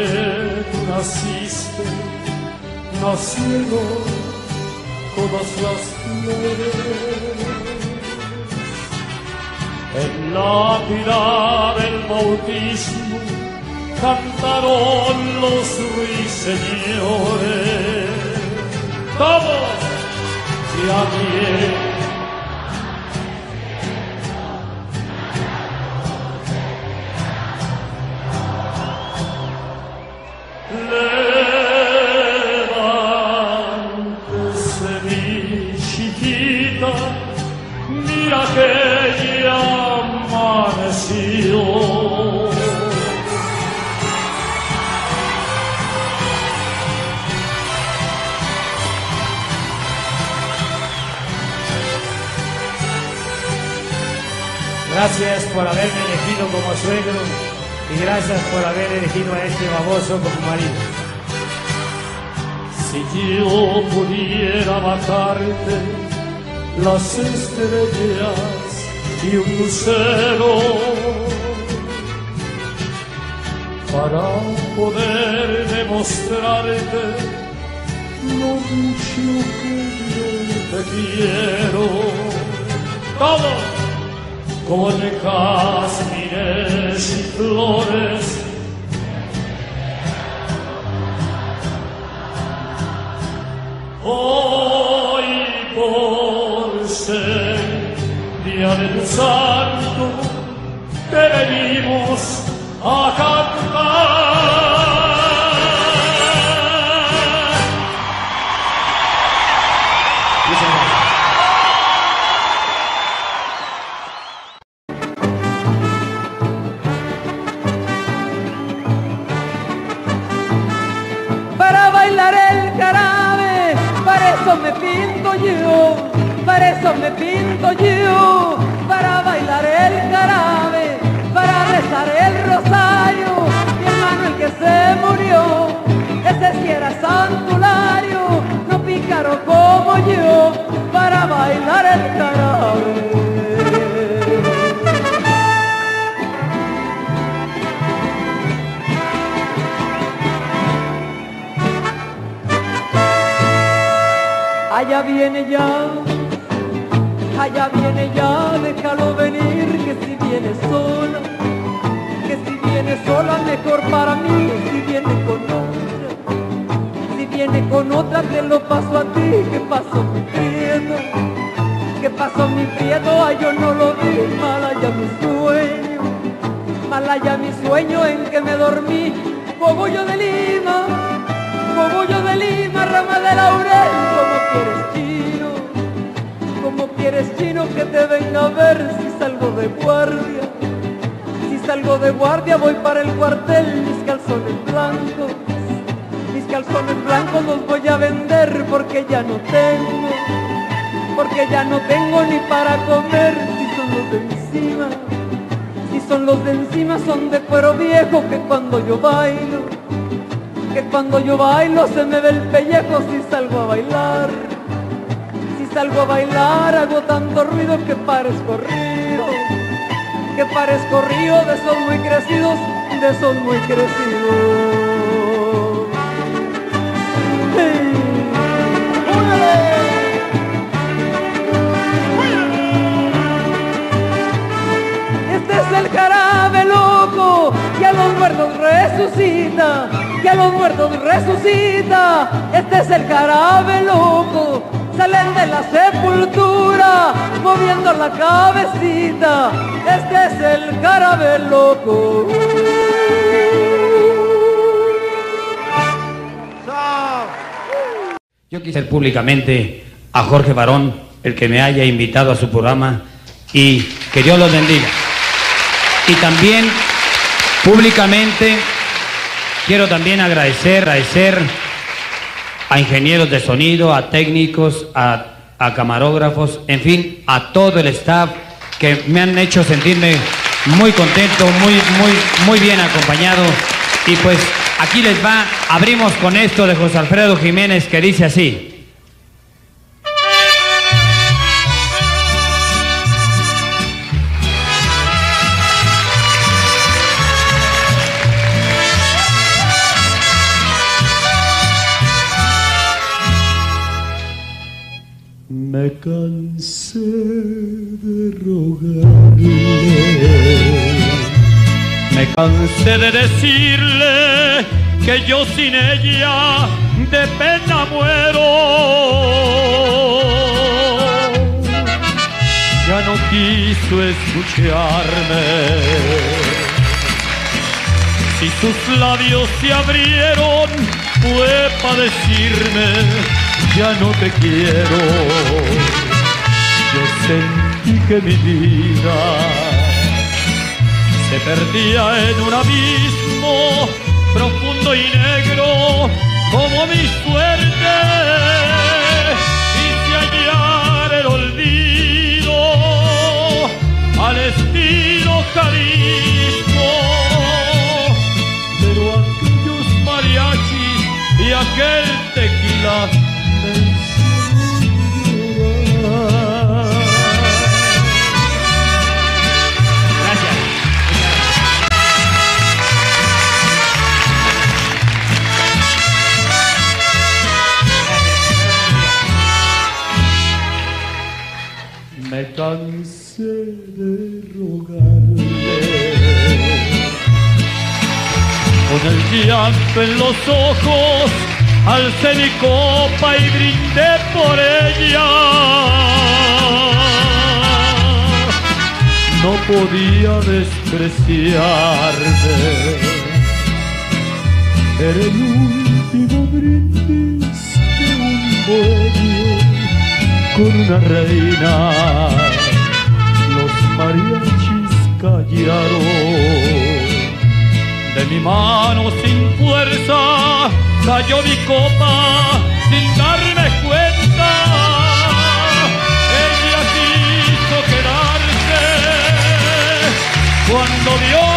tú naciste, nacieron todas las flores. En la pira del bautismo cantaron los ruiseñores. Todos ya bien. Como suegro y gracias por haber elegido a este baboso como marido. Si yo pudiera matarte las estrellas y un lucero para poder demostrarte lo mucho que yo te quiero. Todos con jardines y flores. Hoy por ser día de tu santo, te venimos a cantar. Pinto yo, para bailar el carabe, para rezar el rosario, mi hermano el que se murió, ese sí era santulario, no pícaro como yo, para bailar el carabe. Allá viene ya, allá viene ya, déjalo venir, que si viene sola, que si viene sola mejor para mí, si viene con otra, si viene con otra te lo paso a ti, ¿qué pasó mi prieto? ¿Qué pasó mi prieto? Ay, yo no lo vi, mal allá mi sueño, mal allá mi sueño en que me dormí, cogollo de Lima, cogollo de Lima, rama de laurel, como quieres como quieres chino que te venga a ver si salgo de guardia. Si salgo de guardia voy para el cuartel, mis calzones blancos. Mis calzones blancos los voy a vender porque ya no tengo. Porque ya no tengo ni para comer si son los de encima. Si son los de encima son de cuero viejo que cuando yo bailo. Que cuando yo bailo se me ve el pellejo si salgo a bailar. Salgo a bailar hago tanto ruido que parezco río. Que parezco río de esos muy crecidos, de esos muy crecidos. Este es el jarabe loco que a los muertos resucita, que a los muertos resucita. Este es el jarabe loco, salen de la sepultura moviendo la cabecita. Este es el jarabe loco. Yo quise públicamente a Jorge Barón, el que me haya invitado a su programa, y que Dios los bendiga. Y también públicamente quiero también agradecer, agradecer a ingenieros de sonido, a técnicos, a, camarógrafos, en fin, a todo el staff que me han hecho sentirme muy contento, muy, muy, muy bien acompañado. Y pues aquí les va, abrimos con esto de José Alfredo Jiménez que dice así. Me cansé de rogarle. Me cansé de decirle que yo sin ella de pena muero. Ya no quiso escucharme. Si sus labios se abrieron fue para decirme ya no te quiero. Yo sentí que mi vida se perdía en un abismo profundo y negro como mi suerte y se hallar el olvido al estilo Jalisco pero aquellos mariachis y aquel tequila cansé de rogarle con el llanto en los ojos alcé mi copa y brindé por ella. No podía despreciarme. Era el último brindis de un bohemio con una reina. Los mariachis callaron. De mi mano sin fuerza cayó mi copa sin darme cuenta. Ella quiso quedarse cuando vio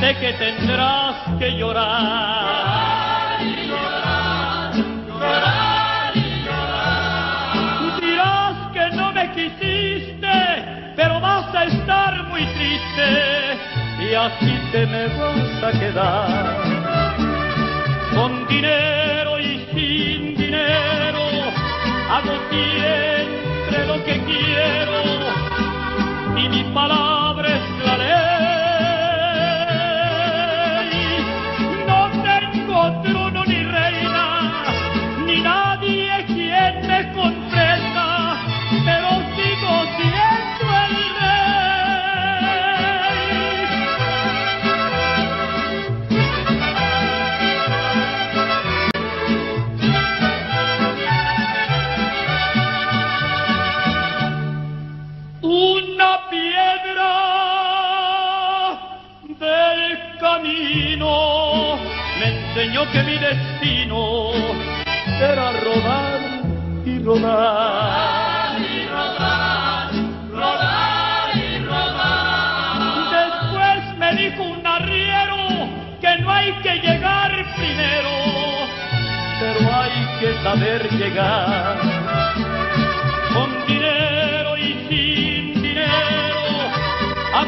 sé que tendrás que llorar. Llorar y llorar, llorar y llorar. Dirás que no me quisiste, pero vas a estar muy triste y así te me vas a quedar. Con dinero y sin dinero, hago siempre lo que quiero y mi palabra que mi destino era rodar y rodar. Rodar y rodar, rodar y rodar. Después me dijo un arriero que no hay que llegar primero, pero hay que saber llegar. Con dinero y sin dinero, a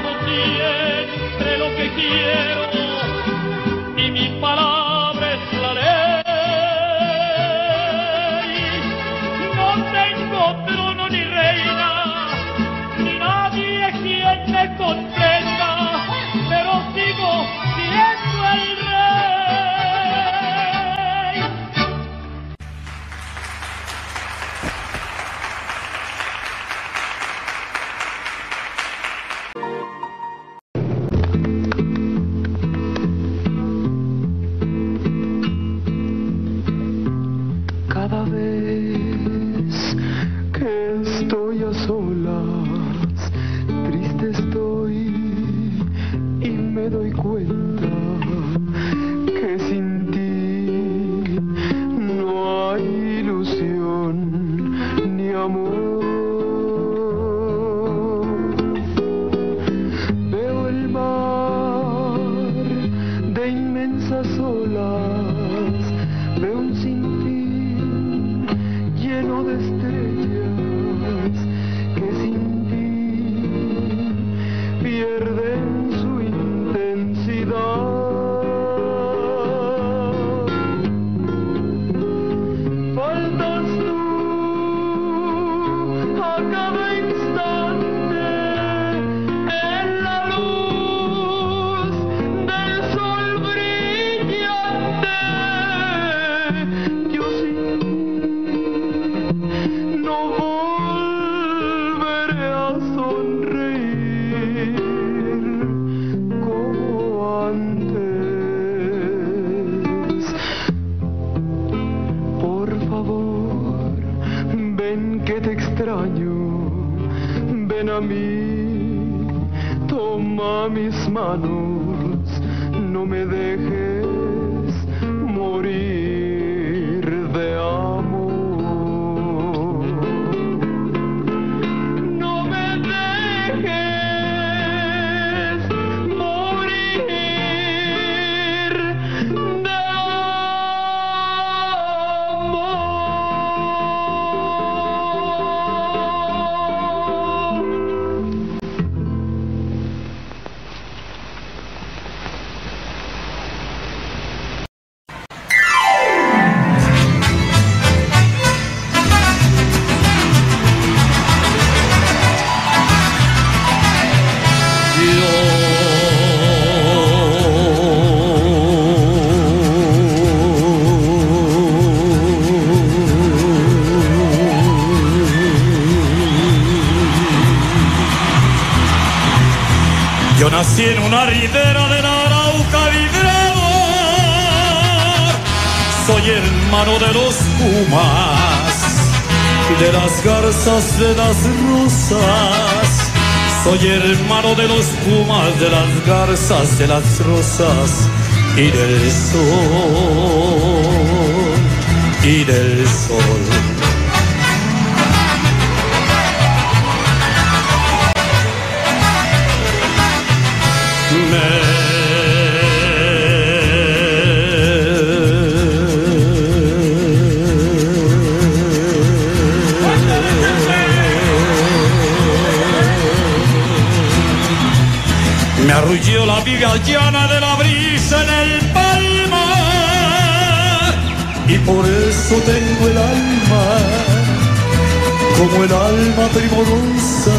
extraño, ven a mí, toma mis manos, no me dejes morir de las rosas. Soy hermano de los pumas, de las garzas, de las rosas y del sol. Y del sol. Arrulló la viga llana de la brisa en el palmar y por eso tengo el alma como el alma primorosa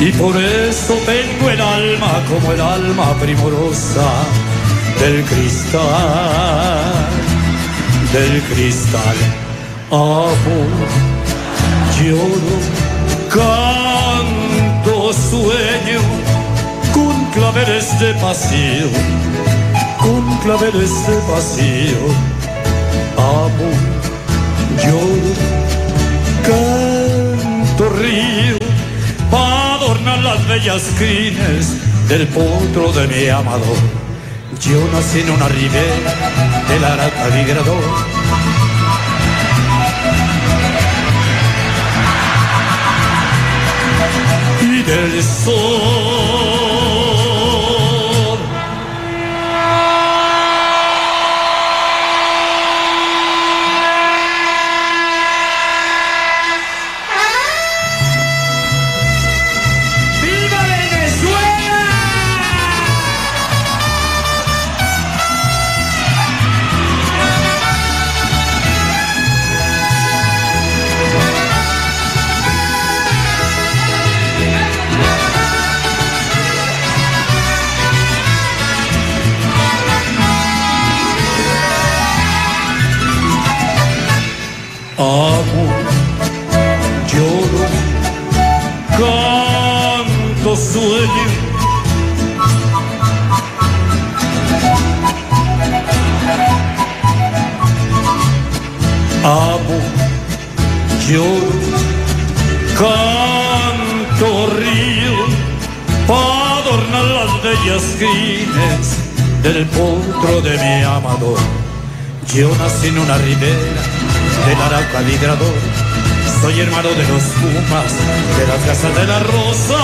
y por eso tengo el alma como el alma primorosa del cristal, del cristal. Amo, lloro, canto, sueño con claveles de pasión, con claveles de pasión. Amo, lloro, canto, río para adornar las bellas crines del potro de mi amador. Yo nací en una ribera del Arauca migrador. Y del sol. Amo, lloro, canto, sueño. Amo, lloro, canto, río, para adornar las bellas crines del potro de mi amador. Yo nací en una ribera del Arauca Migrador. Soy hermano de los Pumas, de las casas de las rosas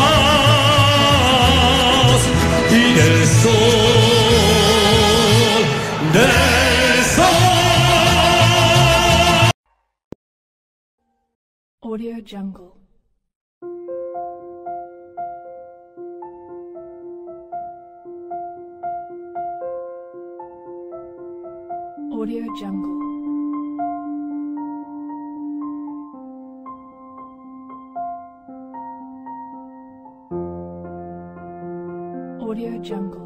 y del sol. Del sol. Audio Jungle. Audio Jungle. Audio Jungle.